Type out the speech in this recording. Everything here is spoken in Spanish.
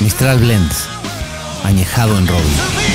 Mistral Blends, añejado en roble.